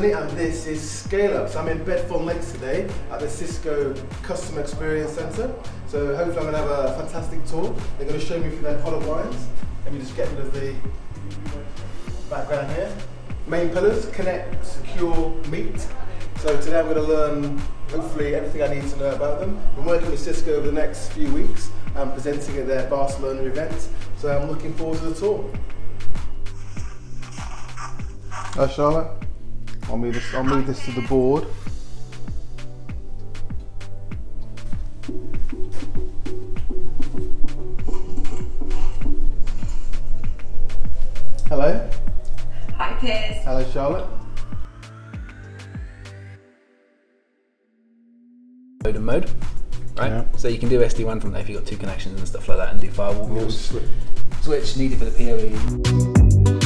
this is Scale Up. So I'm in Bedfont Lakes today at the Cisco Customer Experience Centre. So hopefully I'm to have a fantastic tour. They're going to show me through their product lines. Let me just get rid of the background here. Main pillars, connect, secure, meet. So today I'm going to learn hopefully everything I need to know about them. I'm working with Cisco over the next few weeks. I'm presenting at their Barcelona event. So I'm looking forward to the tour. Hi Charlotte. I'll move this. I'll move this to the board. Hello. Hi, Piers. Hello, Charlotte. Modem mode, right? Yeah. So you can do SD-WAN from there if you've got two connections and stuff like that and do firewall rules. Switch. Switch needed for the. PoE.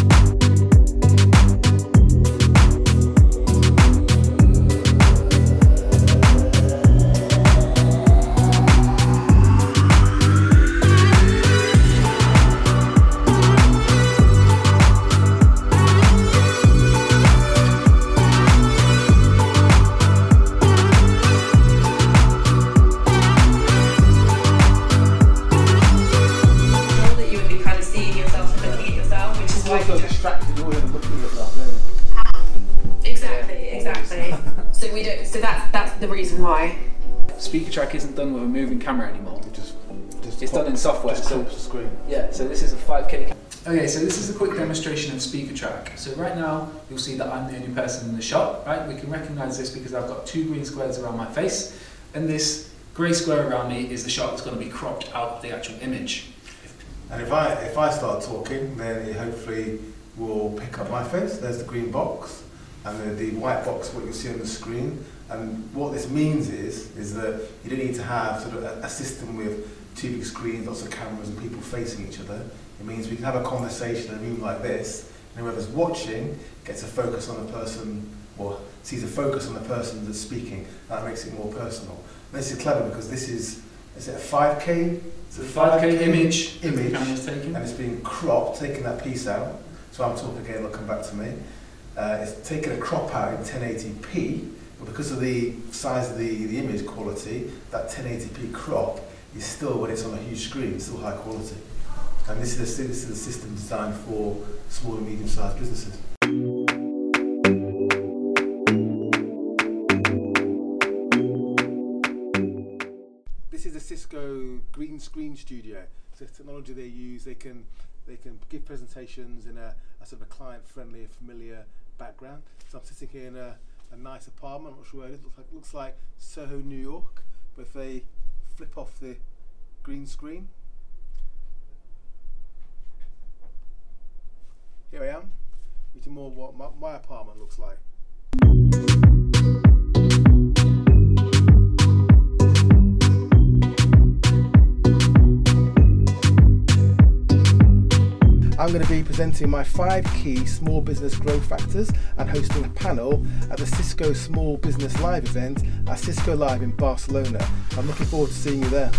Distracted. Looking at yourself. Then. exactly, exactly. so we don't. So that's that's the reason why. Speaker track isn't done with a moving camera anymore. Just, just It's done in software, Just so- so, the screen. Yeah, so this is a 5K. Okay, so this is a quick demonstration of speaker track. So right now, you'll see that I'm the only person in the shot, right? We can recognize this because I've got two green squares around my face, and this grey square around me is the shot that's going to be cropped out of the actual image. And if I if I start talking, then it hopefully will pick up my face. There's the green box, and the, the white box, what you'll see on the screen. And what this means is is that you don't need to have sort of a, a system with two big screens, lots of cameras, and people facing each other. It means we can have a conversation in a room like this, and whoever's watching gets a focus on the person, or sees a focus on the person that's speaking. That makes it more personal. And this is clever because this is is it a 5K? It's a 5K image, that the image camera's taken. and it's being cropped, taking that piece out. So I'm talking again, it'll come back to me. Uh, it's taken a crop out in 1080p, but because of the size of the, the image quality, that 1080p crop is still, when it's on a huge screen, still high quality. And this is a, this is a system designed for small and medium-sized businesses. This is a Cisco green screen studio. It's it's technology they use. They can they can give presentations in a, a sort of a client-friendly, familiar background. So I'm sitting here in a, a nice apartment. I'm not sure where it. Looks like looks like Soho, New York. But if they flip off the green screen, here I am. Which is more what my, my apartment looks like. I'm going to be presenting my five key small business growth factors and hosting a panel at the Cisco Small Business Live event at Cisco Live in Barcelona. I'm looking forward to seeing you there.